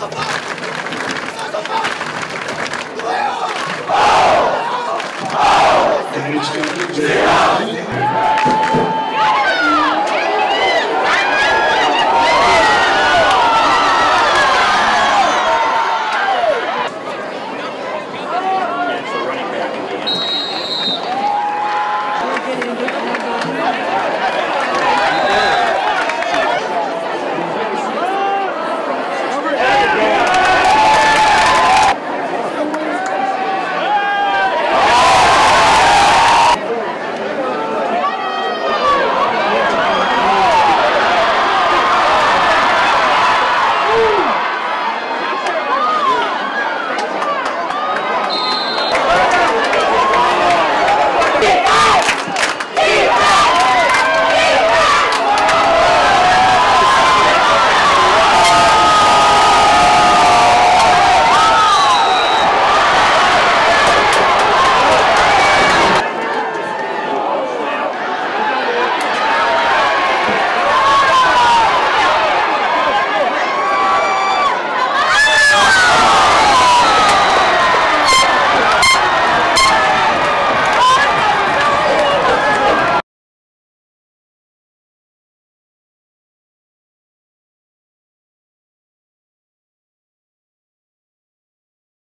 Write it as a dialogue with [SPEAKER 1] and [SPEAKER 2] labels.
[SPEAKER 1] H.